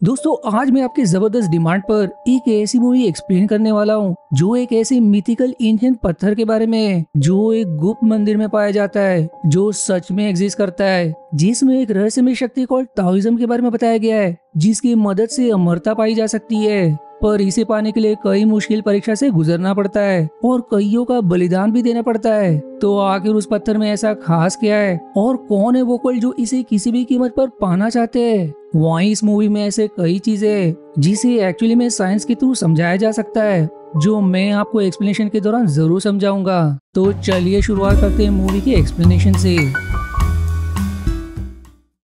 दोस्तों, आज मैं आपके ज़बरदस्त डिमांड पर एक ऐसी मूवी एक्सप्लेन करने वाला हूँ, जो एक ऐसे मिथिकल इंडियन पत्थर के बारे में जो एक गुप्त मंदिर में पाया जाता है, जो सच में एग्जिस्ट करता है, जिसमें एक रहस्यमय शक्ति कॉल्ड ताओइज्म के बारे में बताया गया है, जिसकी मदद से अमरता पाई जा सकती है। पर इसे पाने के लिए कई मुश्किल परीक्षा से गुजरना पड़ता है और कईयों का बलिदान भी देना पड़ता है। तो आखिर उस पत्थर में ऐसा खास क्या है? और कौन है वो कोल जो इसे किसी भी कीमत पर पाना चाहते हैं? वहीं इस मूवी में ऐसे कई चीज़ें जिसे एक्चुअली में साइंस के थ्रू समझाया जा सकता है, जो मैं आपको एक्सप्लेनेशन के दौरान ज़रूर समझाऊँगा। तो चलिए शुरुआत करते हैं मूवी के एक्सप्लेनेशन से।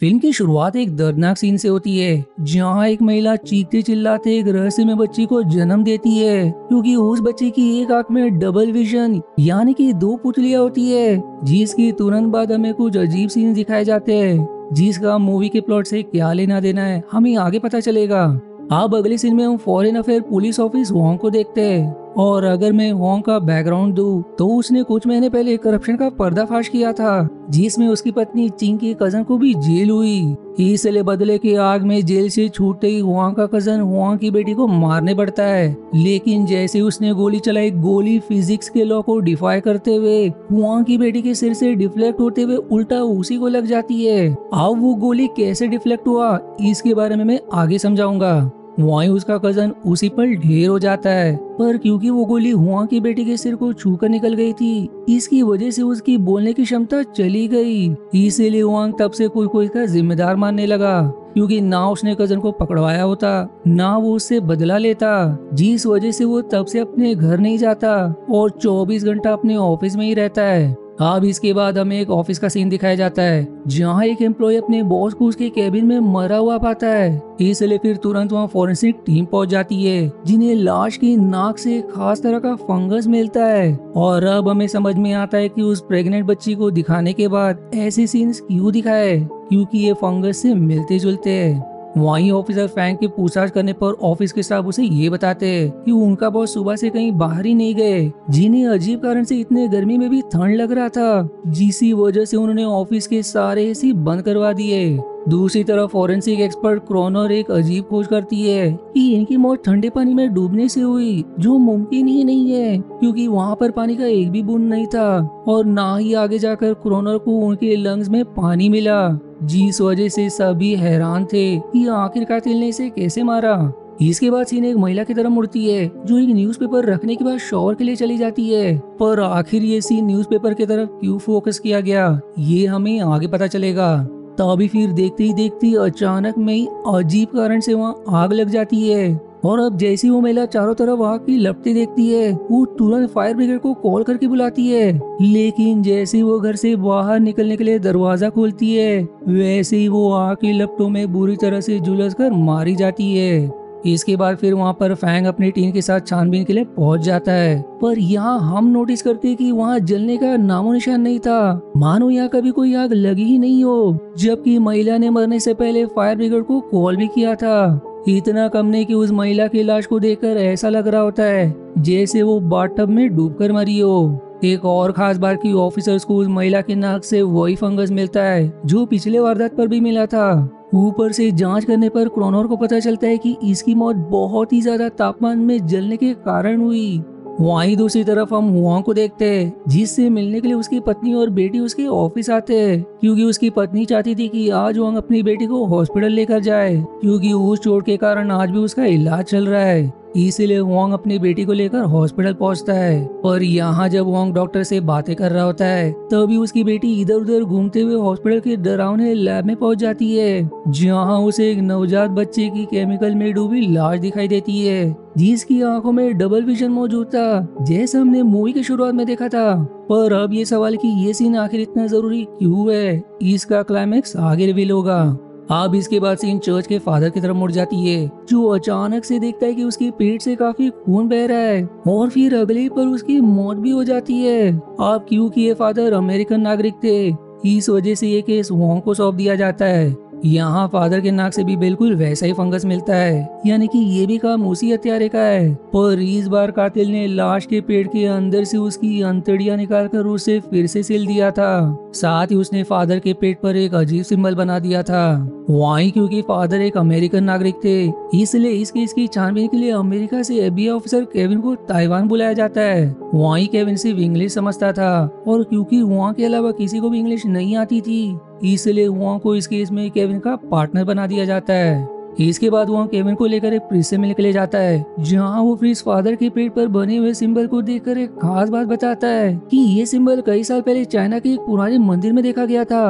फ़िल्म की शुरुआत एक दर्दनाक सीन से होती है, जहाँ एक महिला चीखते चिल्लाते एक रहस्यमय बच्ची को जन्म देती है, क्योंकि उस बच्चे की एक आँख में डबल विजन यानी कि दो पुतलियाँ होती है, जिसकी तुरंत बाद हमें कुछ अजीब सीन दिखाए जाते हैं, जिसका मूवी के प्लॉट से क्या लेना देना है, हमें आगे पता चलेगा। अब अगले सीन में हम foreign affair police office Wong को देखते हैं। और अगर मैं वॉन्ग का बैकग्राउंड दूँ तो उसने कुछ महीने पहले करप्शन का पर्दाफाश किया था, जिसमें उसकी पत्नी चिंग की कज़न को भी जेल हुई। इसलिए बदले की आग में जेल से छूटते ही हुआंग का कज़न हुआंग की बेटी को मारने पड़ता है। लेकिन जैसे उसने गोली चलाई, गोली फिजिक्स के लॉ को डिफाई करते हुए हुआंग की बेटी के सिर से डिफ्लेक्ट होते हुए उल्टा उसी को लग जाती है। अब वो गोली कैसे डिफ्लेक्ट हुआ, इसके बारे में मैं आगे समझाऊँगा। वहीं उसका कज़न उसी पर ढेर हो जाता है। पर क्योंकि वो गोली हुआ की बेटी के सिर को छू कर निकल गई थी, इसकी वजह से उसकी बोलने की क्षमता चली गई। इसीलिए वांग तब से कोई कोई का जिम्मेदार मानने लगा, क्योंकि ना उसने कज़न को पकड़वाया होता, ना वो उससे बदला लेता, जिस वजह से वो तब से अपने घर नहीं जाता और 24 घंटा अपने ऑफ़िस में ही रहता है। अब इसके बाद हमें एक ऑफ़िस का सीन दिखाया जाता है, जहाँ एक एम्प्लॉय अपने बॉस को उसके केबिन में मरा हुआ पाता है। इसलिए फिर तुरंत वहाँ फॉरेंसिक टीम पहुँच जाती है, जिन्हें लाश की नाक से खास तरह का फंगस मिलता है। और अब हमें समझ में आता है कि उस प्रेग्नेंट बच्ची को दिखाने के बाद ऐसे सीन्स क्यों दिखाए? क्योंकि ये फंगस से मिलते जुलते हैं। वहीं ऑफिसर फैंक की पूछताछ करने पर ऑफ़िस के स्टाफ उसे ये बताते कि उनका बॉस सुबह से कहीं बाहर ही नहीं गए, जिन्हें अजीब कारण से इतने गर्मी में भी ठंड लग रहा था। जिसी वजह से उन्होंने ऑफ़िस के सारे एसी बंद करवा दिए। दूसरी तरफ़ फॉरेंसिक एक्सपर्ट क्रोनर एक अजीब खोज करती है कि इनकी मौत ठंडे पानी में डूबने से हुई, जो मुमकिन ही नहीं है, क्योंकि वहाँ पर पानी का एक भी बूंद नहीं था, और ना ही आगे जाकर क्रोनर को उनके लंग्स में पानी मिला, जिस वजह से सभी हैरान थे कि आखिर कातिल ने इसे कैसे मारा। इसके बाद सीन एक महिला की तरफ़ मुड़ती है, जो एक न्यूज़पेपर रखने के बाद शॉवर के लिए चली जाती है, पर आखिर ये सीन न्यूज़पेपर की तरफ़ क्यों फोकस किया गया, ये हमें आगे पता चलेगा। तभी फिर देखते ही देखते अचानक में ही अजीब कारण से वहाँ आग लग जाती है। और अब जैसी वो महिला चारों तरफ़ आग की लपटे देखती है, वो तुरंत फायर ब्रिगेड को कॉल करके बुलाती है। लेकिन जैसे वो घर से बाहर निकलने के लिए दरवाज़ा खोलती है, वैसे ही वो आग की लपटों में बुरी तरह से झुलस कर मारी जाती है। इसके बाद फिर वहाँ पर फैंग अपनी टीम के साथ छानबीन के लिए पहुँच जाता है। पर यहाँ हम नोटिस करते हैं कि वहाँ जलने का नामो निशान नहीं था। मानो यहाँ कभी कोई आग लगी ही नहीं हो, जबकि महिला ने मरने से पहले फायर ब्रिगेड को कॉल भी किया था। इतना कम नहीं कि उस महिला की लाश को देखकर ऐसा लग रहा होता है, जैसे वो बाटब में डूबकर मरी हो। एक और खास बात की ऑफिसर को उस महिला के नाक से वही फंगस मिलता है, जो पिछले वारदात पर भी मिला था। ऊपर से जाँच करने पर क्रोनर को पता चलता है कि इसकी मौत बहुत ही ज़्यादा तापमान में जलने के कारण हुई। वहीं दूसरी तरफ़ हम हुआ को देखते हैं, जिससे मिलने के लिए उसकी पत्नी और बेटी उसके ऑफ़िस आते हैं, क्योंकि उसकी पत्नी चाहती थी कि आज वांग अपनी बेटी को हॉस्पिटल लेकर जाए, क्योंकि उस चोट के कारण आज भी उसका इलाज चल रहा है। इसीलिए वोंग अपनी बेटी को लेकर हॉस्पिटल पहुँचता है, और यहाँ जब वोंग डॉक्टर से बातें कर रहा होता है, तभी उसकी बेटी इधर उधर घूमते हुए हॉस्पिटल के डरावने लैब में पहुँच जाती है, जहाँ उसे एक नवजात बच्चे की केमिकल में डूबी लाश दिखाई देती है। जिसकी आँखों में डबल विजन मौजूद था, जैसा हमने मूवी की शुरुआत में देखा था। पर अब ये सवाल कि ये सीन आखिर इतना ज़रूरी क्यों है? इसका क्लाइमेक्स आगे रिवील होगा। अब इसके बाद सीन चर्च के फादर की तरफ़ मुड़ जाती है, जो अचानक से देखता है कि उसकी पेट से काफ़ी खून बह रहा है, और फिर अगले पर उसकी मौत भी हो जाती है। अब क्योंकि ये फादर अमेरिकन नागरिक थे, इस वजह से ये केस वोंग को सौंप दिया जाता है। यहाँ फादर के नाक से भी बिल्कुल वैसा ही फंगस मिलता है। यानी कि ये भी काम उसी हत्यारे का है। पर इस बार कातिल ने लाश के पेट के अंदर से उसकी अंतड़िया निकालकर उसे फिर से सिल दिया था। साथ ही उसने फादर के पेट पर एक अजीब सिंबल बना दिया था। वहीं क्योंकि फादर एक अमेरिकन नागरिक थे, इसलिए इस केस की छानबीन के लिए अमेरिका से एबीआई ऑफिसर केविन को ताइवान बुलाया जाता है। वहीं केविन सिर्फ़ इंग्लिश समझता था, और क्योंकि वहाँ के अलावा किसी को भी इंग्लिश नहीं आती थी। इसलिए वहाँ को इस केस में केविन का पार्टनर बना दिया जाता है। इसके बाद वहाँ केविन को लेकर एक फ्रिज से मिलकर ले जाता है, जहाँ वो फ्रिज फादर के पेट पर बने हुए सिंबल को देखकर एक खास बात बताता है कि ये सिंबल कई साल पहले चाइना के एक पुराने मंदिर में देखा गया था।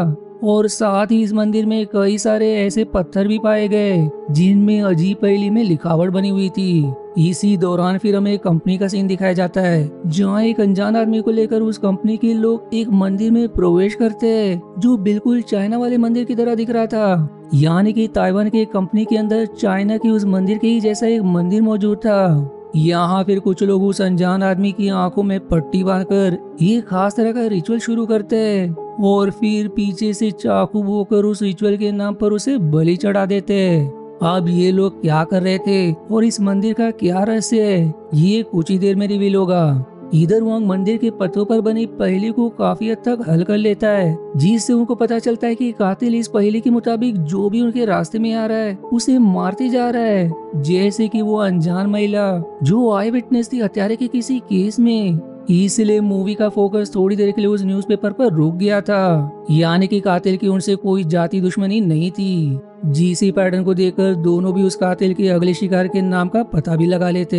और साथ ही इस मंदिर में कई सारे ऐसे पत्थर भी पाए गए, जिनमें अजीब पहली में लिखावट बनी हुई थी। इसी दौरान फिर हमें कंपनी का सीन दिखाया जाता है, जहाँ एक अनजान आदमी को लेकर उस कंपनी के लोग एक मंदिर में प्रवेश करते हैं, जो बिल्कुल चाइना वाले मंदिर की तरह दिख रहा था। यानी कि ताइवान के कंपनी के अंदर चाइना के उस मंदिर के ही जैसा एक मंदिर मौजूद था। यहाँ फिर कुछ लोग उस अनजान आदमी की आँखों में पट्टी बांधकर एक खास तरह का रिचुअल शुरू करते हैं और फिर पीछे से चाकू बोकर उस रिचुअल के नाम पर उसे बलि चढ़ा देते हैं। अब ये लोग क्या कर रहे थे और इस मंदिर का क्या रहस्य है, ये कुछ ही देर में रिवील होगा। इधर वांग मंदिर के पत्थरों पर बनी पहली को काफ़ी हद तक हल कर लेता है, जिससे उनको पता चलता है कि कातिल इस पहली के मुताबिक जो भी उनके रास्ते में आ रहा है, उसे मारते जा रहा है। जैसे कि वो अनजान महिला, जो आई विटनेस थी हत्यारे के किसी केस में, इसलिए मूवी का फोकस थोड़ी देर के लिए उस न्यूज़पेपर पर रुक गया था। यानी कि कातिल की उनसे कोई जाति दुश्मनी नहीं थी। जीसी पैटर्न को देखकर दोनों भी उस कातिल के अगले शिकार के नाम का पता भी लगा लेते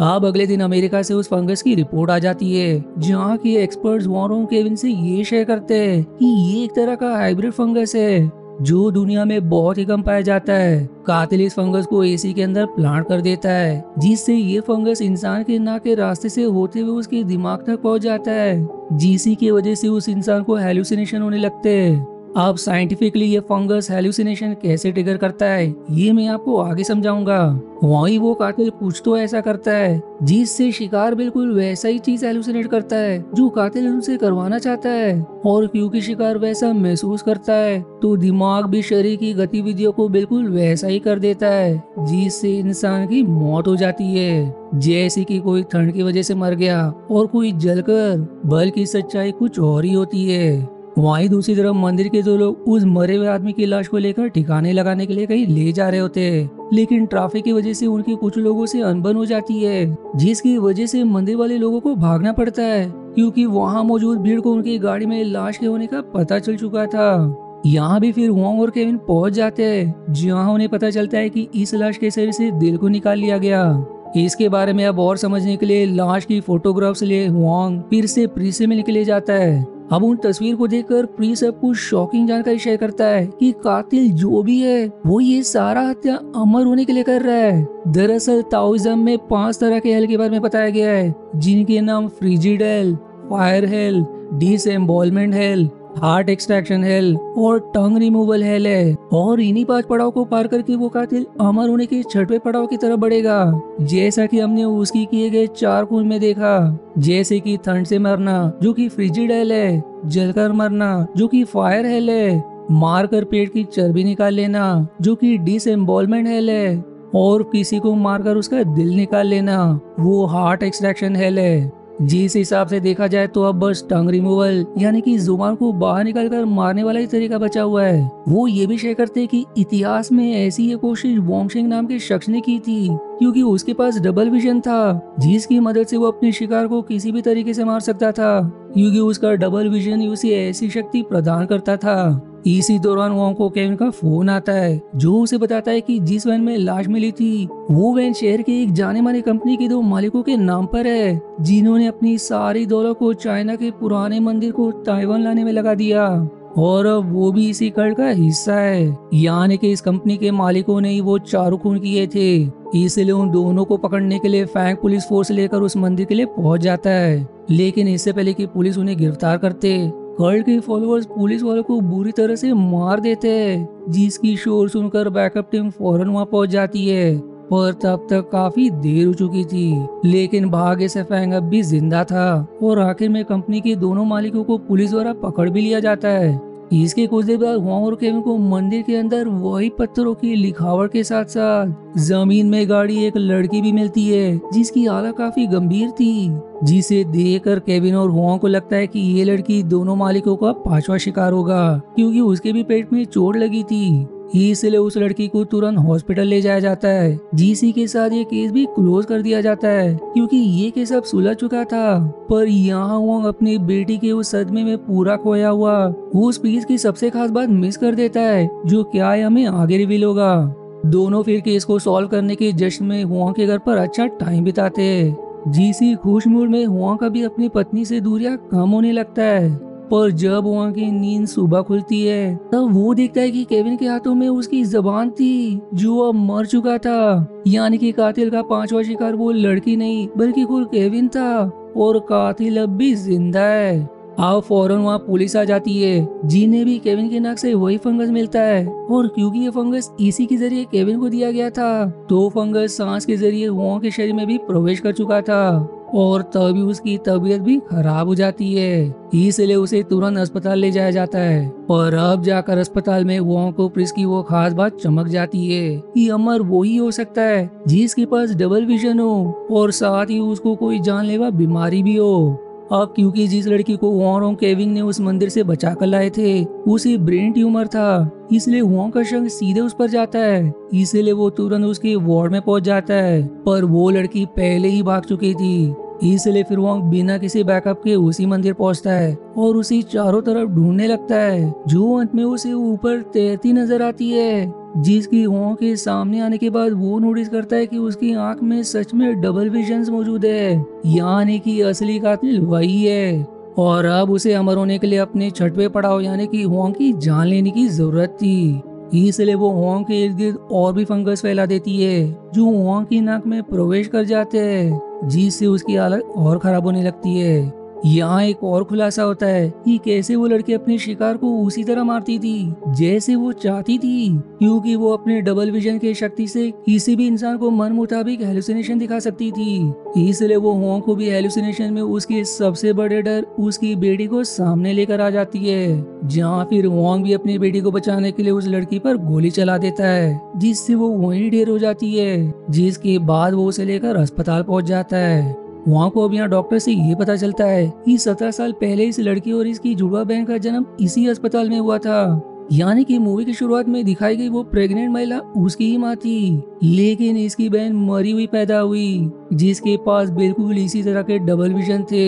अब अगले दिन अमेरिका से उस फंगस की रिपोर्ट आ जाती है, जहाँ के एक्सपर्ट्स वॉरों केविन से ये शेयर करते हैं कि ये एक तरह का हाइब्रिड फंगस है, जो दुनिया में बहुत ही कम पाया जाता है। कातिल इस फंगस को एसी के अंदर प्लांट कर देता है, जिससे ये फंगस इंसान के नाक के रास्ते से होते हुए उसके दिमाग तक पहुँच जाता है। जिसी की वजह से उस इंसान को हेलुसिनेशन होने लगते हैं। अब साइंटिफिकली ये फंगस हेलुसिनेशन कैसे ट्रिगर करता है, ये मैं आपको आगे समझाऊँगा। वही वो कातिल कुछ तो ऐसा करता है, जिससे शिकार बिल्कुल वैसा ही चीज़ हेलुसिनेट करता है, जो कातिल उनसे करवाना चाहता है। और क्योंकि शिकार वैसा महसूस करता है तो दिमाग भी शरीर की गतिविधियों को बिल्कुल वैसा ही कर देता है, जिससे इंसान की मौत हो जाती है। जैसे कि कोई ठंड की वजह से मर गया, और कोई जलकर बल्कि सच्चाई कुछ और ही होती है। वहीं दूसरी तरफ़ मंदिर के दो लोग उस मरे हुए आदमी की लाश को लेकर ठिकाने लगाने के लिए कहीं ले जा रहे होते हैं। लेकिन ट्रैफ़िक की वजह से उनकी कुछ लोगों से अनबन हो जाती है, जिसकी वजह से मंदिर वाले लोगों को भागना पड़ता है, क्योंकि वहाँ मौजूद भीड़ को उनकी गाड़ी में लाश के होने का पता चल चुका था। यहाँ भी फिर वॉन्ग और केविन पहुँच जाते हैं, जहाँ उन्हें पता चलता है कि इस लाश के शरीर से दिल को निकाल लिया गया। इसके बारे में अब और समझने के लिए लाश की फोटोग्राफ्स लिए हुआंग फिर से प्रीसे में निकले जाता है। अब उन तस्वीर को देखकर प्री सब कुछ शॉकिंग जानकारी शेयर करता है कि कातिल जो भी है, वो ये सारा हत्या अमर होने के लिए कर रहा है। दरअसल ताओइज्म में पाँच तरह के हेल के बारे में बताया गया है, जिनके नाम frigid hell fire hell disembowelment hell heart extraction hell और टंग रिमूवल हेल है। और इन्हीं पाँच पड़ाव को पार करके वो कातिल अमर होने के छठवे पड़ाव की तरफ़ बढ़ेगा। जैसा कि हमने उसकी किए गए चार खून में देखा। जैसे कि ठंड से मरना, जो कि फ्रिजिड हेल है। जलकर मरना, जो कि फायर हेल है। मारकर पेट की चर्बी निकाल लेना, जो कि डिसएम्बॉलमेंट हेल है। और किसी को मारकर उसका दिल निकाल लेना, वो हार्ट एक्सट्रैक्शन हेल है। जिस हिसाब से देखा जाए तो अब बस टंग रिमूवल यानी कि ज़ुबान को बाहर निकाल कर मारने वाला ही तरीका बचा हुआ है। वो ये भी शेयर करते कि इतिहास में ऐसी ये कोशिश वोंगशिंग नाम के शख्स ने की थी, क्योंकि उसके पास डबल विजन था, जिसकी मदद से वो अपने शिकार को किसी भी तरीके से मार सकता था, क्योंकि उसका डबल विजन उसे ऐसी शक्ति प्रदान करता था। इसी दौरान वॉन्ग को केविन का फ़ोन आता है, जो उसे बताता है कि जिस वैन में लाश मिली थी, वो वैन शहर के एक जाने माने कंपनी के दो मालिकों के नाम पर है, जिन्होंने अपनी सारी दौलत को चाइना के पुराने मंदिर को ताइवान लाने में लगा दिया। और वो भी इसी कल का हिस्सा है। यानी कि इस कंपनी के मालिकों ने ही वो चारों खून किए थे। इसलिए उन दोनों को पकड़ने के लिए फैंक पुलिस फोर्स लेकर उस मंदिर के लिए पहुँच जाता है। लेकिन इससे पहले कि पुलिस उन्हें गिरफ़्तार करते कर्ड के फॉलोअर्स पुलिस वालों को बुरी तरह से मार देते हैं, जिसकी शोर सुनकर बैकअप टीम फ़ौरन वहाँ पहुँच जाती है। पर तब तक काफ़ी देर हो चुकी थी, लेकिन भाग्य से फैंग अब भी ज़िंदा था। और आखिर में कंपनी के दोनों मालिकों को पुलिस द्वारा पकड़ भी लिया जाता है। इसके कुछ देर बाद हुआ और केविन को मंदिर के अंदर वही पत्थरों की लिखावट के साथ साथ ज़मीन में गाड़ी एक लड़की भी मिलती है, जिसकी हालत काफ़ी गंभीर थी, जिसे देखकर केविन और हुआ को लगता है कि ये लड़की दोनों मालिकों का पांचवा शिकार होगा, क्योंकि उसके भी पेट में चोट लगी थी। इसलिए उस लड़की को तुरंत हॉस्पिटल ले जाया जाता है। जीसी के साथ ये केस भी क्लोज कर दिया जाता है, क्योंकि ये केस अब सुलझ चुका था। पर यहाँ वो अपनी बेटी के उस सदमे में पूरा खोया हुआ, वो उस पीस की सबसे खास बात मिस कर देता है, जो क्या है हमें आगे रिवील होगा। दोनों फिर केस को सॉल्व करने के जश्न में हुआ के घर पर अच्छा टाइम बिताते। हैं जीसी खुश मूड में हुआ का भी अपनी पत्नी से दूरिया कम होने लगता है। पर जब वहाँ की नींद सुबह खुलती है, तब वो देखता है कि केविन के हाथों में उसकी जबान थी, जो अब मर चुका था। यानी कि कातिल का पांचवा शिकार वो लड़की नहीं, बल्कि खुद केविन था, और कातिल अब भी ज़िंदा है। अब फ़ौरन वहाँ पुलिस आ जाती है, जिन्हें भी केविन के नाक से वही फंगस मिलता है। और क्योंकि ये फंगस इसी के ज़रिए केविन को दिया गया था तो फंगस सांस के ज़रिए वहाँ के शरीर में भी प्रवेश कर चुका था। और तभी उसकी तबीयत भी खराब हो जाती है। इसलिए उसे तुरंत अस्पताल ले जाया जाता है। और अब जाकर अस्पताल में वो को प्रिस की वो खास बात चमक जाती है कि अमर वो ही हो सकता है, जिसके पास डबल विजन हो और साथ ही उसको कोई जानलेवा बीमारी भी हो। अब क्योंकि जिस लड़की को वॉन्ग केविंग ने उस मंदिर से बचा कर लाए थे, उसे ब्रेन ट्यूमर था, इसलिए वॉन्ग का शंख सीधे उस पर जाता है। इसलिए वो तुरंत उसके वार्ड में पहुँच जाता है। पर वो लड़की पहले ही भाग चुकी थी। इसलिए फिर वो बिना किसी बैकअप के उसी मंदिर पहुँचता है और उसी चारों तरफ़ ढूँढने लगता है। जो अंत में उसे ऊपर तैरती नज़र आती है, जिसकी हुओं के सामने आने के बाद वो नोटिस करता है कि उसकी आँख में सच में डबल विजन मौजूद है, यानी कि असली कातिल वही है। और अब उसे अमर होने के लिए अपने छठवे पड़ाव यानी कि हुआ की जान लेने की ज़रूरत थी। इसलिए वो होंग के इर्द गिर्द और भी फंगस फैला देती है, जो होंग की नाक में प्रवेश कर जाते हैं। जिससे उसकी हालत और खराब होने लगती है। यहाँ एक और खुलासा होता है कि कैसे वो लड़की अपने शिकार को उसी तरह मारती थी, जैसे वो चाहती थी, क्योंकि वो अपने डबल विजन के शक्ति से किसी भी इंसान को मन मुताबिक हेलुसिनेशन दिखा सकती थी। इसलिए वो हुआ को भी हेलुसिनेशन में उसके सबसे बड़े डर उसकी बेटी को सामने लेकर आ जाती है, जहाँ फिर वोंग भी अपनी बेटी को बचाने के लिए उस लड़की पर गोली चला देता है, जिससे वो वहीं ढेर हो जाती है, जिसके बाद वो उसे लेकर अस्पताल पहुँच जाता है। वहाँ को अब यहाँ डॉक्टर से ये पता चलता है कि सत्रह साल पहले इस लड़की और इसकी जुड़वा बहन का जन्म इसी अस्पताल में हुआ था। यानी कि मूवी की शुरुआत में दिखाई गई वो प्रेग्नेंट महिला उसकी ही माँ थी, लेकिन इसकी बहन मरी हुई पैदा हुई। जिसके पास बिल्कुल इसी तरह के डबल विजन थे।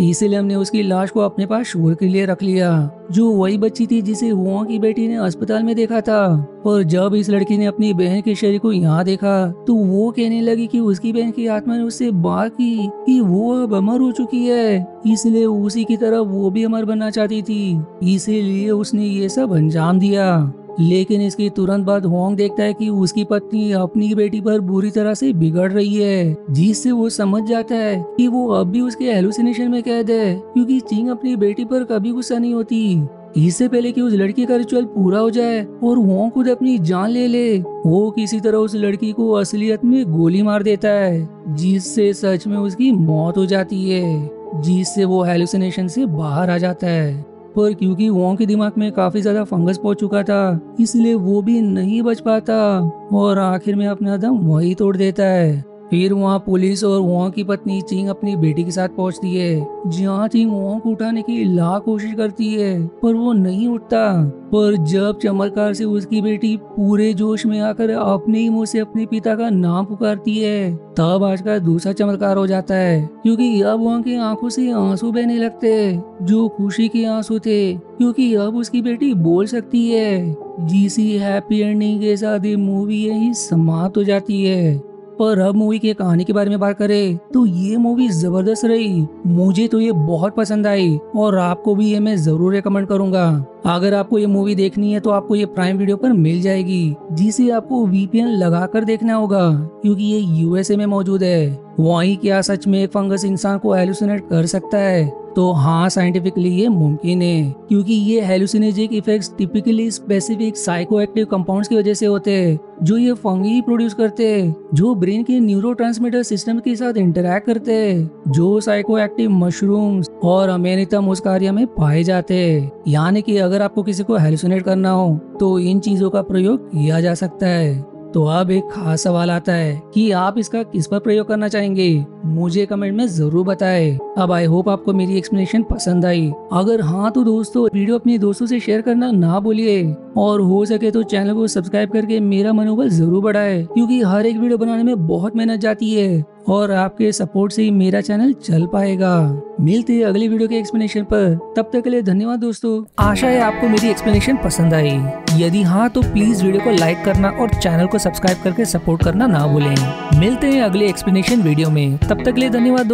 इसलिए हमने उसकी लाश को अपने पास शोर के लिए रख लिया। जो वही बच्ची थी जिसे हुआ की बेटी ने अस्पताल में देखा था। और जब इस लड़की ने अपनी बहन के शरीर को यहाँ देखा तो वो कहने लगी कि उसकी बहन की आत्मा ने उससे बात की कि वो अब अमर हो चुकी है। इसलिए उसी की तरह वो भी अमर बनना चाहती थी। इसीलिए उसने ये सब अंजाम दिया। लेकिन इसके तुरंत बाद होंग देखता है कि उसकी पत्नी अपनी बेटी पर बुरी तरह से बिगड़ रही है, जिससे वो समझ जाता है कि वो अब भी उसके हेलुसिनेशन में कैद है, क्योंकि चिंग अपनी बेटी पर कभी गुस्सा नहीं होती। इससे पहले कि उस लड़की का रिचुअल पूरा हो जाए और वो खुद अपनी जान ले ले, वो किसी तरह उस लड़की को असलियत में गोली मार देता है, जिससे सच में उसकी मौत हो जाती है, जिससे वो हेलुसिनेशन से बाहर आ जाता है। पर क्योंकि वो के दिमाग में काफ़ी ज़्यादा फंगस पहुँच चुका था, इसलिए वो भी नहीं बच पाता। और आखिर में अपना दम वही तोड़ देता है। फिर वहाँ पुलिस और वहाँ की पत्नी चिंग अपनी बेटी के साथ पहुँचती है। जहाँ चिंग वहाँ को उठाने की लाख कोशिश करती है, पर वो नहीं उठता। पर जब चमत्कार से उसकी बेटी पूरे जोश में आकर अपने ही मुँह से अपने पिता का नाम पुकारती है, तब आज का दूसरा चमत्कार हो जाता है, क्योंकि अब वहाँ की आँखों से आँसू बहने लगते जो खुशी के आँसू थे, क्योंकि अब उसकी बेटी बोल सकती है। जीसी हैप्पी एंडिंग के साथ ये मूवी यही समाप्त हो जाती है। पर अब मूवी की कहानी के बारे में बात करें तो ये मूवी ज़बरदस्त रही। मुझे तो ये बहुत पसंद आई, और आपको भी ये मैं ज़रूर रिकमेंड करूँगा। अगर आपको ये मूवी देखनी है तो आपको ये प्राइम वीडियो पर मिल जाएगी, जिसे आपको वीपीएन लगा कर देखना होगा, क्योंकि ये यूएसए में मौजूद है। वही क्या सच में एक फंगस इंसान को एलुसिनेट कर सकता है? तो हाँ साइंटिफिकली ये मुमकिन है, क्योंकि ये hallucinogenic effects typically specific psychoactive compounds की वजह से होते हैं, जो ये फंगी प्रोड्यूस करते हैं, जो ब्रेन के न्यूरो सिस्टम के साथ इंटरेक्ट करते हैं, जो साइको एक्टिव मशरूम्स और अमेरिता मुस्कारिया में पाए जाते हैं। यानी कि अगर आपको किसी को हेलुसिनेट करना हो तो इन चीज़ों का प्रयोग किया जा सकता है। तो अब एक खास सवाल आता है कि आप इसका किस पर प्रयोग करना चाहेंगे? मुझे कमेंट में ज़रूर बताएँ। अब आई होप आपको मेरी एक्सप्लेनेशन पसंद आई। अगर हाँ तो दोस्तों, वीडियो अपने दोस्तों से शेयर करना ना भूलिए। और हो सके तो चैनल को सब्सक्राइब करके मेरा मनोबल ज़रूर बढ़ाए, क्योंकि हर एक वीडियो बनाने में बहुत मेहनत जाती है और आपके सपोर्ट से ही मेरा चैनल चल पाएगा। मिलते हैं अगली वीडियो के एक्सप्लेनेशन पर। तब तक के लिए धन्यवाद दोस्तों। आशा है आपको मेरी एक्सप्लेनेशन पसंद आई। यदि हाँ तो प्लीज़ वीडियो को लाइक करना और चैनल को सब्सक्राइब करके सपोर्ट करना ना भूलें। मिलते हैं अगले एक्सप्लेनेशन वीडियो में। तब तक के लिए धन्यवाद